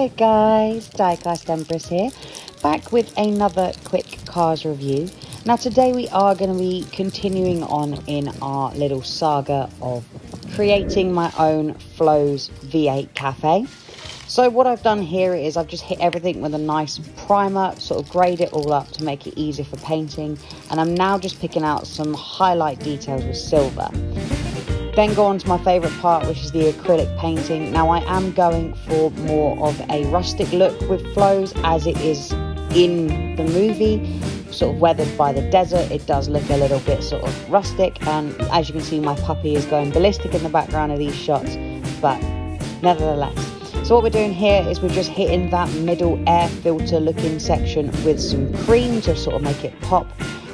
Hey guys, Diecast Empress here, back with another quick cars review. Now today we are going to be continuing on in our little saga of creating my own Flo's V8 Cafe. So what I've done here is I've just hit everything with a nice primer, sort of grade it all up to make it easier for painting, and I'm now just picking out some highlight details with silver. Then go on to my favourite part, which is the acrylic painting. Now I am going for more of a rustic look with Flo's as it is in the movie, sort of weathered by the desert. It does look a little bit sort of rustic, and as you can see, my puppy is going ballistic in the background of these shots, but nevertheless. So what we're doing here is we're just hitting that middle air filter looking section with some cream to sort of make it pop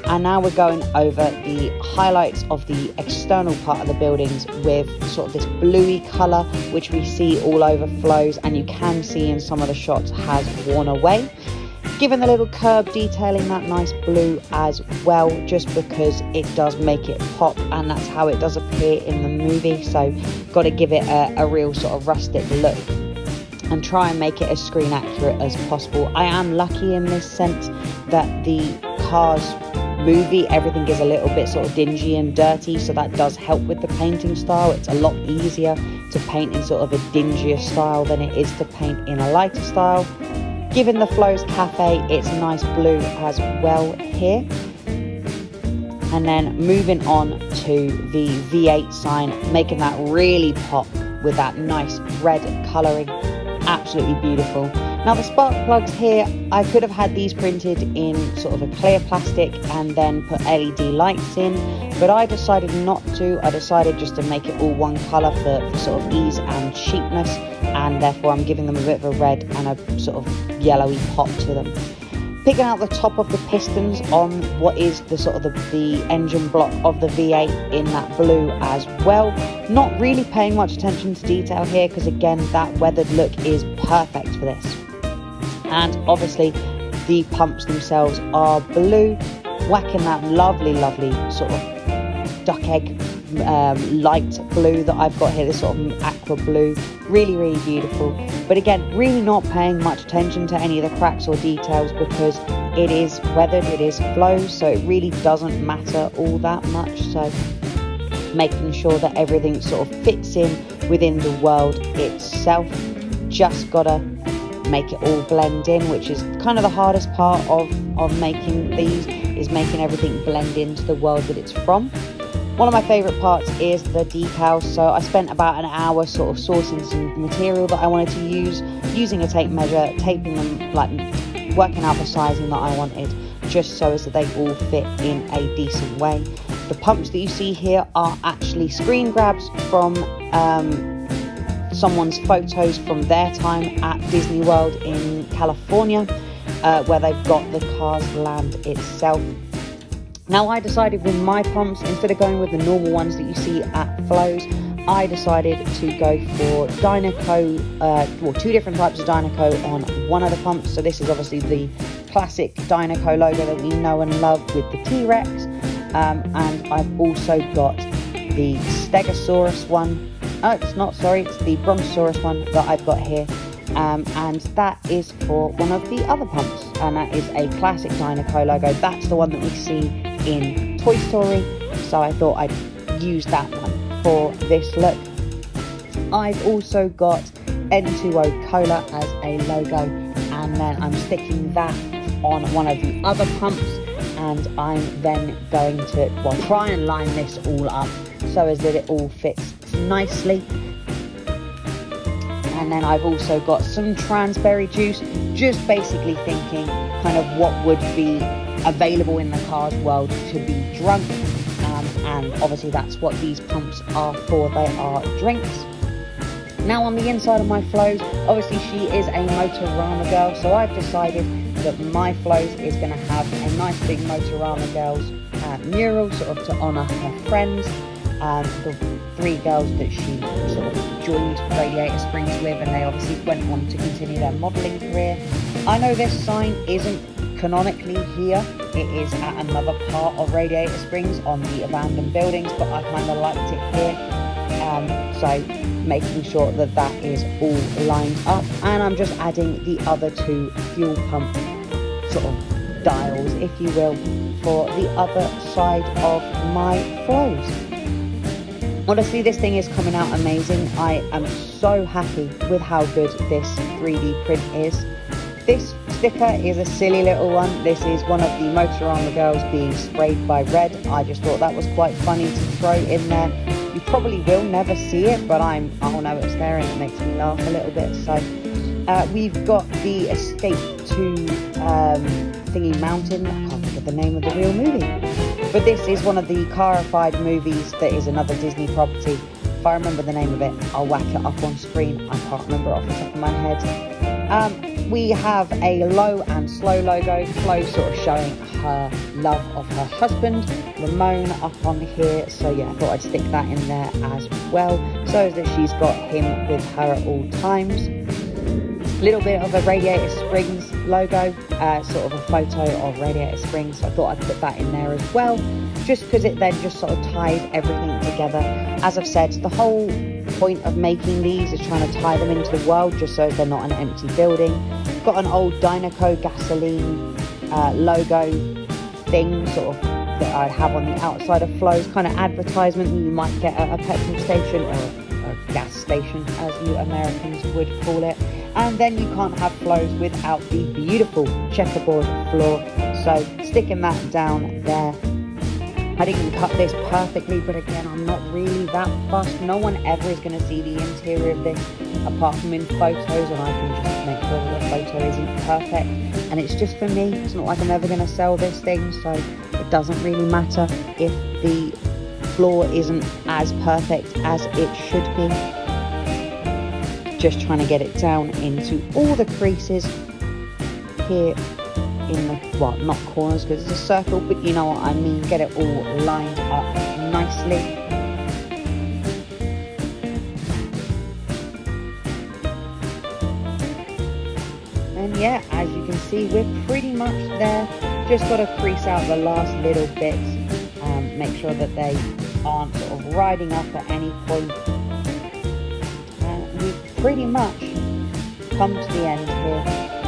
and now we're going over the highlights of the external part of the buildings with sort of this bluey colour which we see all over Flo's and you can see in some of the shots has worn away Given the little curb detailing that nice blue as well just because it does make it pop and that's how it does appear in the movie so got to give it a, a real sort of rustic look and try and make it as screen accurate as possible. I am lucky in this sense that the cars movie, everything is a little bit sort of dingy and dirty, so that does help with the painting style. It's a lot easier to paint in sort of a dingier style than it is to paint in a lighter style. Given the Flo's Cafe, it's nice blue as well here. And then moving on to the V8 sign, making that really pop with that nice red colouring. Absolutely beautiful. Now the spark plugs here, I could have had these printed in sort of a clear plastic and then put LED lights in, but I decided not to. I decided just to make it all one colour for, for sort of ease and cheapness, and therefore I'm giving them a bit of a red and a sort of yellowy pop to them. Picking out the top of the pistons on what is the sort of the, the engine block of the V8 in that blue as well. Not really paying much attention to detail here because again that weathered look is perfect for this and obviously the pumps themselves are blue whacking that lovely lovely sort of duck egg um, light blue that I've got here this sort of aqua blue. Really really beautiful. But again really not paying much attention to any of the cracks or details because it is weathered it is Flo, so it really doesn't matter all that much. So making sure that everything sort of fits in within the world itself. Just gotta make it all blend in, which is kind of the hardest part of, of making these, is making everything blend into the world that it's from. One of my favourite parts is the decals, so I spent about an hour sort of sourcing some material that I wanted to use, using a tape measure, taping them, like working out the sizing that I wanted, just so as that they all fit in a decent way. The pumps that you see here are actually screen grabs from um, someone's photos from their time at Disney World in California, uh, where they've got the Cars land itself. Now, I decided with my pumps, instead of going with the normal ones that you see at Flo's, I decided to go for Dinoco, uh, well, two different types of Dinoco on one of the pumps. So, this is obviously the classic Dinoco logo that we know and love with the T Rex. Um, and I've also got the Stegosaurus one Oh, it's not, sorry, it's the Brontosaurus one that I've got here. Um, and that is for one of the other pumps, and that is a classic Dinoco logo. That's the one that we see in Toy Story, so I thought I'd use that one for this look. I've also got N2O Cola as a logo, and then I'm sticking that on one of the other pumps, and I'm then going to well try and line this all up so as that it all fits nicely. And then I've also got some transberry juice, just basically thinking kind of what would be available in the cars world to be drunk. Um, and obviously that's what these pumps are for, they are drinks. Now on the inside of my Flo's, obviously she is a Motorama girl, so I've decided that my Flo's is going to have a nice big Motorama girls uh, mural sort of to honour her friends um, the three girls that she sort of joined Radiator Springs with, and they obviously went on to continue their modelling career. I know this sign isn't canonically here, it is at another part of Radiator Springs on the abandoned buildings, but I kind of liked it here. Um, so making sure that that is all lined up. And I'm just adding the other two fuel pump sort of dials, if you will, for the other side of my Flo's. Honestly, this thing is coming out amazing. I am so happy with how good this 3D print is. This sticker is a silly little one. This is one of the Motorama girls being sprayed by red. I just thought that was quite funny to throw in there. You probably will never see it, but I'm, I'll know it's there and it makes me laugh a little bit. So uh, we've got the Escape to um, Thingy Mountain. I can't think of the name of the real movie. But this is one of the carified movies that is another Disney property. If I remember the name of it, I'll whack it up on screen. I can't remember off the top of my head. Um, we have a low and slow logo. Flo sort of showing her love of her husband. Ramon up on here. So yeah, I thought I'd stick that in there as well. So that she's got him with her at all times. Little bit of a Radiator Springs logo, uh, sort of a photo of Radiator Springs. So I thought I'd put that in there as well, just because it then just sort of ties everything together. As I've said, the whole point of making these is trying to tie them into the world just so they're not an empty building. Got an old Dinoco gasoline uh, logo thing sort of that I'd have on the outside of Flo's, kind of advertisement that you might get at a petrol station or a gas station as you Americans would call it. And then you can't have Flo's without the beautiful checkerboard floor. So sticking that down there I didn't cut this perfectly, but again, I'm not really that fussed. No one ever is going to see the interior of this apart from in photos, and I can just make sure that the photo isn't perfect. And it's just for me. It's not like I'm ever going to sell this thing, so it doesn't really matter if the floor isn't as perfect as it should be. Just trying to get it down into all the creases here in the, well, not corners because it's a circle, but you know what I mean. Get it all lined up nicely. And yeah, as you can see, we're pretty much there. Just got to crease out the last little bits. Um, make sure that they aren't sort of riding up at any point. Pretty much come to the end here.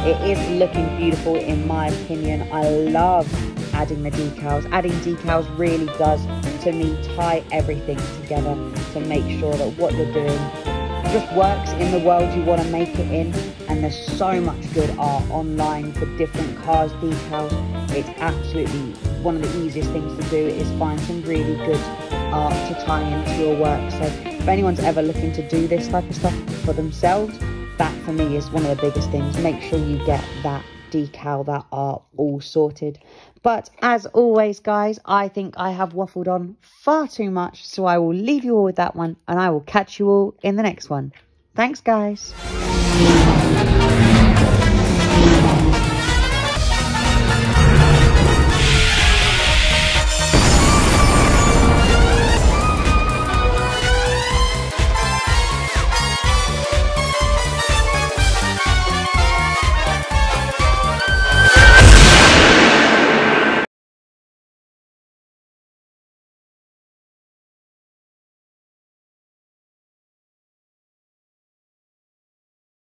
It is looking beautiful in my opinion. I love adding the decals. Adding decals really does, to me, tie everything together to make sure that what you're doing just works in the world you want to make it in. And there's so much good art online for different cars decals. It's absolutely one of the easiest things to do is find some really good art to tie into your work. So if anyone's ever looking to do this type of stuff for themselves, that for me is one of the biggest things. Make sure you get that decal, that art all sorted. But as always, guys, I think I have waffled on far too much. So I will leave you all with that one and I will catch you all in the next one. Thanks, guys.